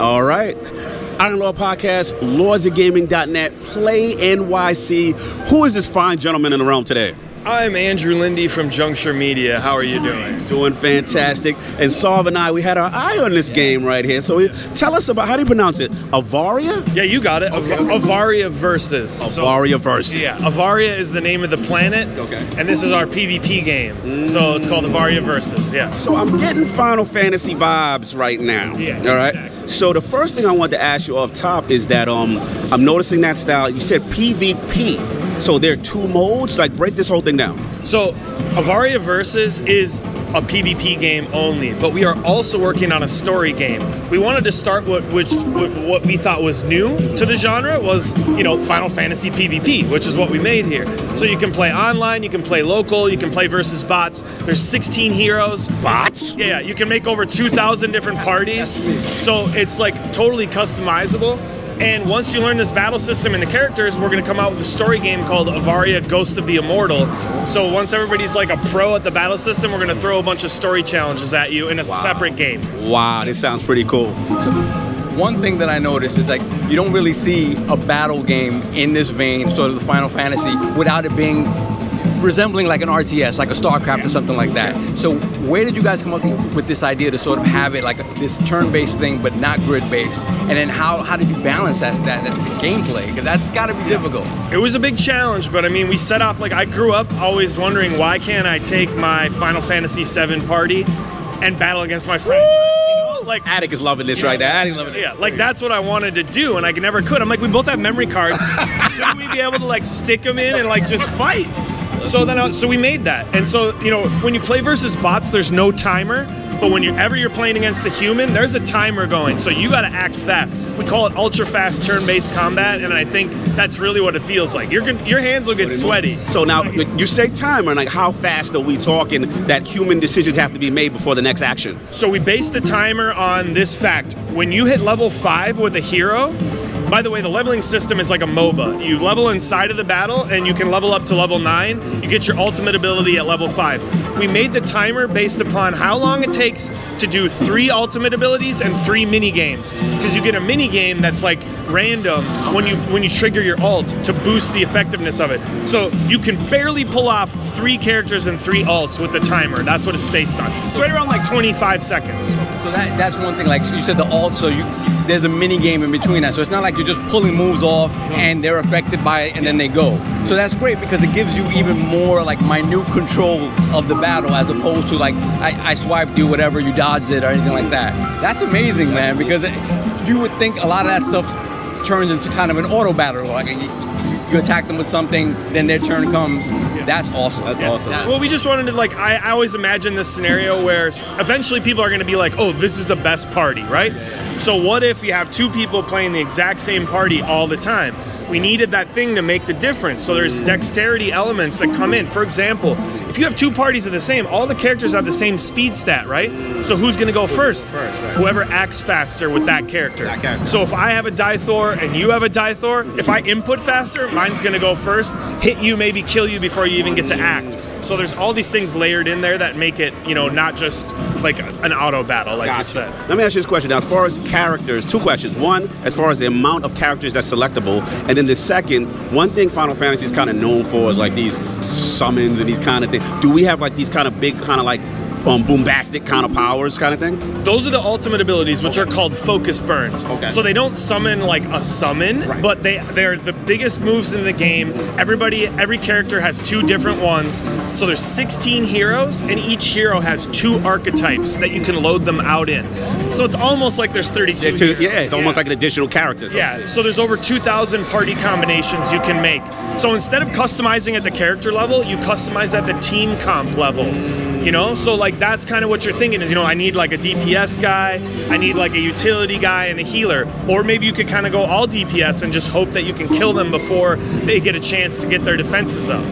All right. Iron Lords Podcast, lordsofgaming.net, Play NYC. Who is this fine gentleman in the realm today? I'm Andrew Lindy from Juncture Media. How are you doing? Doing fantastic. And Sarv and I, we had our eye on this game right here. So tell us about how do you pronounce it? Avaria? Yeah, you got it. Okay. Av- Avaria Versus. Avaria Versus. Yeah, Avaria is the name of the planet. Okay. And this is our PvP game. Mm. So it's called Avaria Versus. Yeah. So I'm getting Final Fantasy vibes right now. Yeah. All right. Exactly. So the first thing I wanted to ask you off top is that um I'm noticing that style. You said PvP. So there are two modes. Like break this whole thing down. So Avaria Versus is a PvP game only, but we are also working on a story game. We wanted to start what which what we thought was new to the genre was you know Final Fantasy PvP, which is what we made here. So you can play online, you can play local, you can play versus bots. There's 16 heroes. Bots? Yeah, you can make over 2,000 different parties. So it's like totally customizable. And once you learn this battle system and the characters, we're going to come out with a story game called Avaria Ghost of the Immortal. So once everybody's like a pro at the battle system, we're going to throw a bunch of story challenges at you in a wow. separate game. Wow, this sounds pretty cool. One thing that I noticed is like you don't really see a battle game in this vein, sort of the Final Fantasy, without it being resembling like an RTS, like a StarCraft or something like that. So where did you guys come up with this idea to sort of have it like a, this turn-based thing, but not grid-based? And then how, how did you balance that, that, that gameplay? Because that's got to be difficult. It was a big challenge, but I mean, we set off like I grew up always wondering why can't I take my Final Fantasy VII party and battle against my friend. like Addict is loving this yeah, right now. Addict loving it. Yeah, like that's what I wanted to do, and I never could. I'm like, we both have memory cards. Shouldn't we be able to like stick them in and like just fight? So then, uh, so we made that, and so you know, when you play versus bots, there's no timer. But whenever you're playing against a human, there's a timer going, so you got to act fast. We call it ultra fast turn-based combat, and I think that's really what it feels like. Your your hands will get sweaty. So now you say timer, like how fast are we talking that human decisions have to be made before the next action? So we base the timer on this fact: when you hit level five with a hero, by the way, the leveling system is like a MOBA. You level inside of the battle, and you can level up to level 9. You get your ultimate ability at level 5. We made the timer based upon how long it takes to do three ultimate abilities and three mini games. Because you get a mini game that's like random when you when you trigger your ult to boost the effectiveness of it. So you can barely pull off three characters and three ults with the timer. That's what it's based on. It's right around like 25 seconds. So that that's one thing. Like you said, the ult. So you there's a mini game in between that. So it's not like you're just pulling moves off and they're affected by it and then they go. So that's great because it gives you even more like minute control of the battle as opposed to like I, I swiped you, whatever, you dodged it or anything like that. That's amazing, man, because it, you would think a lot of that stuff turns into kind of an auto battle. Like you attack them with something, then their turn comes. Yeah. That's awesome. That's yeah. awesome. Well, we just wanted to like I, I always imagine this scenario where eventually people are going to be like, "Oh, this is the best party," right? So what if you have two people playing the exact same party all the time? We needed that thing to make the difference. So there's mm. dexterity elements that come in. For example, if you have two parties of the same, all the characters have the same speed stat, right? Mm. So who's going to go first? First, right. Whoever acts faster with that character. that character. So if I have a Dithor and you have a Dithor, if I input faster, mine's going to go first, hit you, maybe kill you before you even get to act. So there's all these things layered in there that make it, you know, not just like an auto battle, like gotcha. you said. Let me ask you this question now. As far as characters, two questions. One, as far as the amount of characters that's selectable, and then the second, one thing Final Fantasy is kind of known for is like these summons and these kind of things. Do we have like these kind of big kind of like um, bombastic kind of powers kind of thing? Those are the ultimate abilities, which are called focus burns. Okay. So they don't summon like a summon, right. but they they're the biggest moves in the game. Everybody, every character has two different ones. So there's 16 heroes, and each hero has two archetypes that you can load them out in. So it's almost like there's 32. Yeah, two, yeah it's almost like an additional character. So. Yeah. So there's over 2,000 party combinations you can make. So instead of customizing at the character level, you customize at the team comp level. You know, so like that's kind of what you're thinking is, you know, I need like a DPS guy, I need like a utility guy and a healer. Or maybe you could kind of go all DPS and just hope that you can kill them before they get a chance to get their defenses up.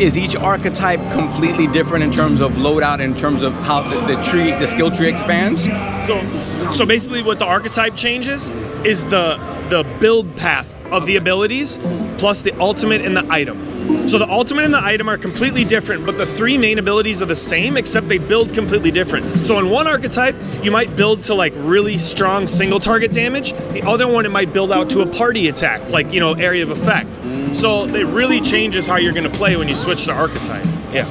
Is each archetype completely different in terms of loadout, in terms of how the, the tree, the skill tree expands? So, so basically, what the archetype changes is the the build path of the abilities plus the ultimate and the item. So the ultimate and the item are completely different, but the three main abilities are the same, except they build completely different. So in one archetype, you might build to like really strong single target damage. The other one, it might build out to a party attack, like you know area of effect. So it really changes how you're going to play when you switch to archetype. Yeah.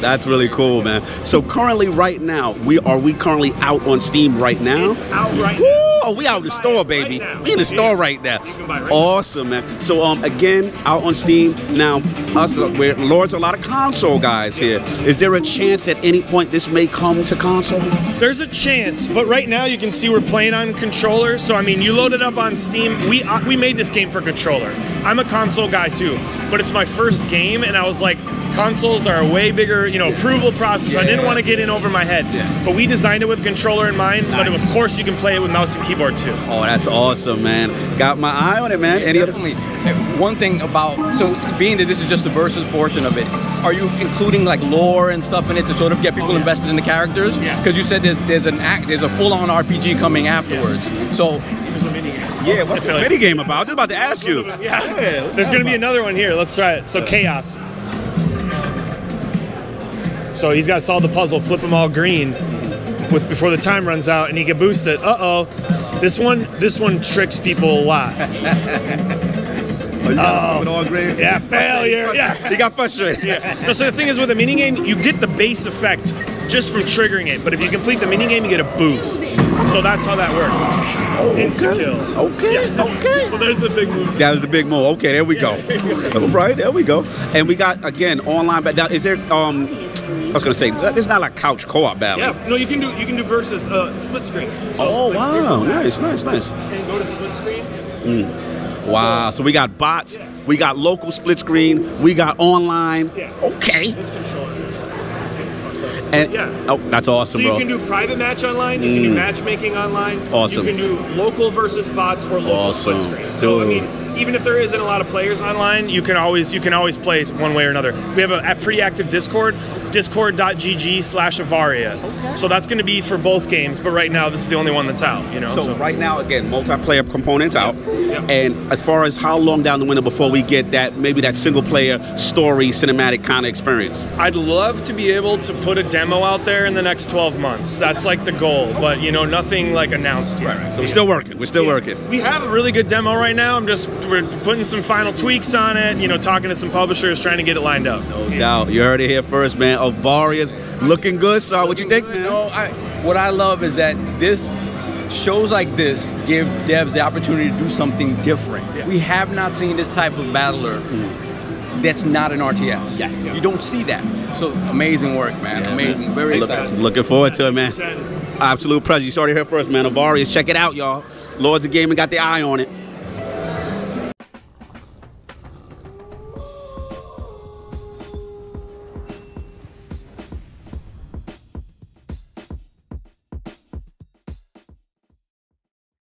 That's really cool, man. So currently, right now, we are we currently out on Steam right now? It's out right Woo! now. Oh, we out in the store, baby. right we in the store right now. Right now. awesome, man. So um, again, out on Steam now. Us, uh, we're Lords, a lot of console guys here. Is there a chance at any point this may come to console? There's a chance, but right now you can see we're playing on controller. So I mean, you load it up on Steam. We uh, we made this game for controller. I'm a console guy too, but it's my first game, and I was like, consoles are a way bigger, you know, approval process. I didn't want to get in over my head, but we designed it with controller in mind. But of course, you can play it with mouse and keyboard too. Oh, that's awesome, man. Got my eye on it, man. Any? Definitely. Uh, One thing about so being that this is just the versus portion of it, are you including like lore and stuff in it to sort of get people Oh, yeah. invested in the characters? Yeah. Because you said there's there's an act there's a full on RPG coming afterwards. So There's a mini game. Yeah, what's I this like- mini game about? I was just about to ask you. Yeah. let's There's going to be another one here. Let's try it. So chaos. So he's got to solve the puzzle, flip them all green with before the time runs out, and he can boost it. Uh oh. This one, this one tricks people a lot. Oh, all great. Yeah, failure. Yeah. He got frustrated. Yeah. No, so the thing is with a mini game, you get the base effect just from triggering it. But if you complete the mini game, you get a boost. So that's how that works. Insta kill. Okay, okay. So there's the big moves. That was the big move. Okay, there we go. All right, there we go. And we got again online. But now, is there? Um, I was gonna say it's not like couch co-op battle. Yeah. No, you can do you can do versus uh, split screen. So, Oh like, wow, nice, nice, nice. And go to split screen. Wow. So we got bots. We got local split screen. We got online. Yeah. Okay. And Yeah. oh, that's So awesome, you bro. can do private match online. You can do matchmaking online. Awesome. You can do local versus bots or local Awesome. split screen. So I mean, even if there isn't a lot of players online, you can always you can always play one way or another. We have a, a pretty active Discord, discord.gg slash Avaria. So that's going to be for both games, but right now this is the only one that's out. You know. So, right now, again, multiplayer components out. And as far as how long down the window before we get that maybe that single player story cinematic kind of experience. I'd love to be able to put a demo out there in the next 12 months. That's like the goal, but you know, nothing like announced yet. Right, So we're still working. We're still working. We have a really good demo right now. I'm just we're putting some final tweaks on it. You know, talking to some publishers, trying to get it lined up. No doubt. You heard it here first, man. Avaria's looking good. So what you think, man? No, I, what I love is that this shows like this give devs the opportunity to do something different. Yeah. We have not seen this type of battler mm. that's not an RTS. Yes. You don't see that. So amazing work, man. amazing. Very Thanks, excited. Looking forward to it, man. Absolute pleasure. You started here first, man. Avarius, check it out, y'all. Lords of Gaming got the eye on it.